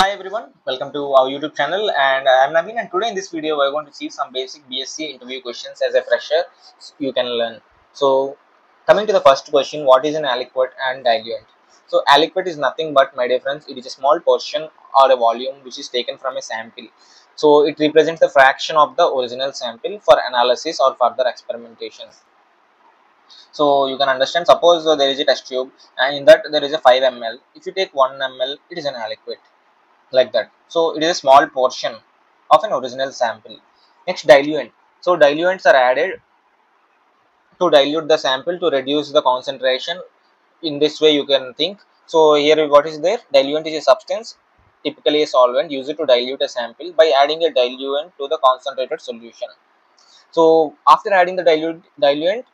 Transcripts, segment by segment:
Hi everyone, welcome to our YouTube channel and I am Naveen and today in this video we are going to see some basic BSc interview questions as a fresher you can learn. So coming to the first question, what is an aliquot and diluent? So aliquot is nothing but my dear friends, it is a small portion or a volume which is taken from a sample. So it represents the fraction of the original sample for analysis or further experimentation. So you can understand suppose there is a test tube and in that there is a 5 ml. If you take 1 ml it is an aliquot like that. So it is a small portion of an original sample. Next diluent. So diluents are added to dilute the sample to reduce the concentration. In this way you can think. So here what is there? Diluent is a substance, typically a solvent used to dilute a sample by adding a diluent to the concentrated solution. So after adding the dilute diluent,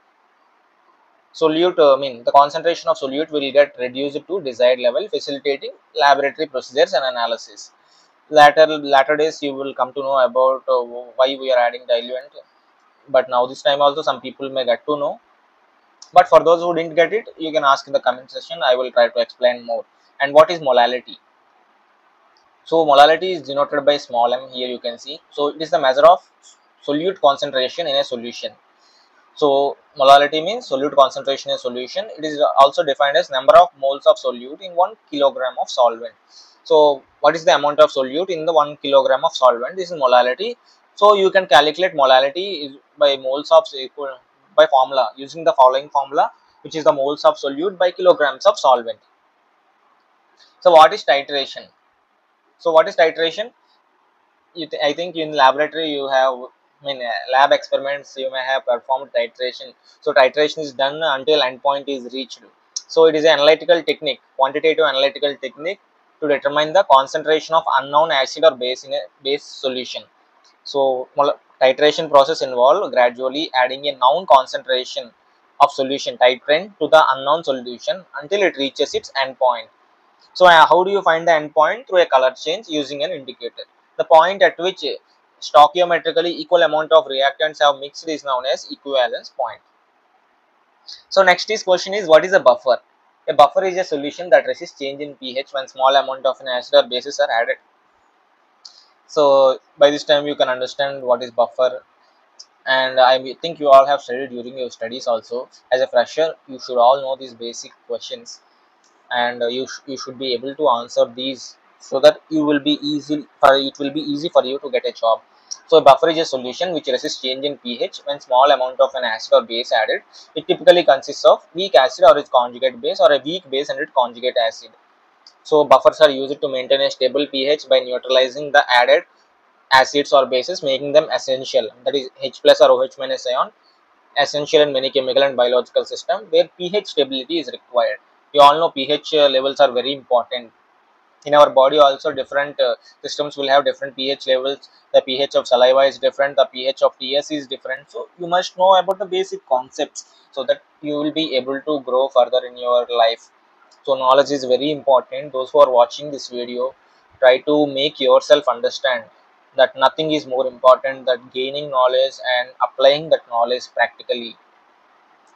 solute uh, I mean the concentration of solute will get reduced to desired level facilitating laboratory procedures and analysis. Later later days you will come to know about uh, why we are adding diluent. But now this time also some people may get to know. But for those who didn't get it you can ask in the comment section. I will try to explain more. And what is molality? So molality is denoted by small m here you can see. So it is the measure of solute concentration in a solution so molality means solute concentration in solution. It is also defined as number of moles of solute in one kilogram of solvent. So what is the amount of solute in the one kilogram of solvent? This is molality. So you can calculate molality by moles of equal by formula using the following formula, which is the moles of solute by kilograms of solvent. So what is titration? So what is titration? I think in laboratory you have I mean, lab experiments you may have performed titration. So titration is done until endpoint is reached. So it is an analytical technique, quantitative analytical technique to determine the concentration of unknown acid or base in a base solution. So titration process involve gradually adding a known concentration of solution titrant to the unknown solution until it reaches its endpoint. So uh, how do you find the endpoint? Through a color change using an indicator. The point at which stoichiometrically equal amount of reactants have mixed is known as equivalence point. So next is question is what is a buffer? A buffer is a solution that resists change in pH when small amount of an acid or bases are added. So by this time you can understand what is buffer and I think you all have studied during your studies also. As a fresher you should all know these basic questions and you, sh you should be able to answer these so that you will be easy for it will be easy for you to get a job so a buffer is a solution which resists change in pH when small amount of an acid or base added. It typically consists of weak acid or its conjugate base or a weak base and its conjugate acid. So buffers are used to maintain a stable pH by neutralizing the added acids or bases making them essential that is H plus or OH minus ion essential in many chemical and biological system where pH stability is required. You all know pH levels are very important in our body also different uh, systems will have different pH levels. The pH of saliva is different, the pH of TS is different. So you must know about the basic concepts so that you will be able to grow further in your life. So knowledge is very important. Those who are watching this video, try to make yourself understand that nothing is more important than gaining knowledge and applying that knowledge practically.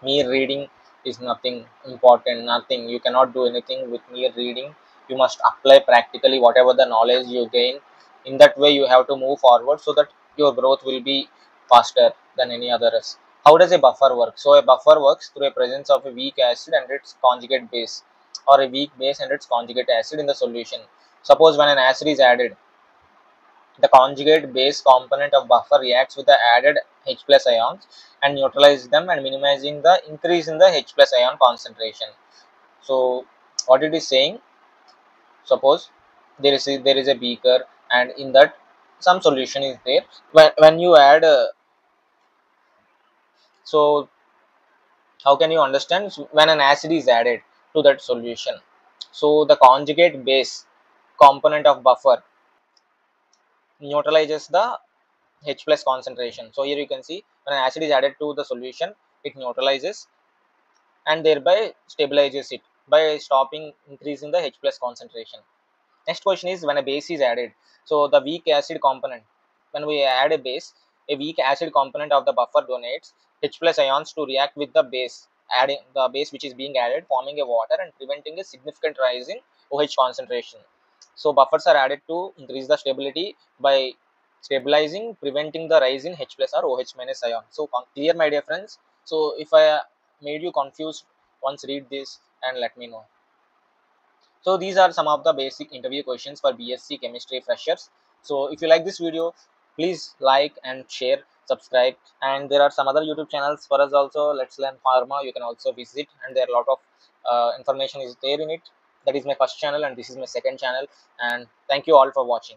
Mere reading is nothing important, nothing. You cannot do anything with mere reading you must apply practically whatever the knowledge you gain. In that way you have to move forward so that your growth will be faster than any others how does a buffer work? So a buffer works through a presence of a weak acid and its conjugate base or a weak base and its conjugate acid in the solution. Suppose when an acid is added the conjugate base component of buffer reacts with the added H plus ions and neutralizes them and minimizing the increase in the H plus ion concentration. So what it is saying suppose there is a, there is a beaker and in that some solution is there. When, when you add uh, so how can you understand? When an acid is added to that solution so the conjugate base component of buffer neutralizes the H plus concentration. So here you can see when an acid is added to the solution, it neutralizes and thereby stabilizes it by stopping increasing the H plus concentration. Next question is when a base is added. So the weak acid component, when we add a base, a weak acid component of the buffer donates H plus ions to react with the base, adding the base which is being added, forming a water and preventing a significant rise in OH concentration. So buffers are added to increase the stability by stabilizing, preventing the rise in H plus or OH minus ion. So clear, my dear friends. So if I made you confused, once read this and let me know. So these are some of the basic interview questions for BSc chemistry freshers. So if you like this video, please like and share, subscribe. And there are some other YouTube channels for us also. Let's learn pharma. You can also visit, and there are a lot of uh, information is there in it. That is my first channel, and this is my second channel. And thank you all for watching.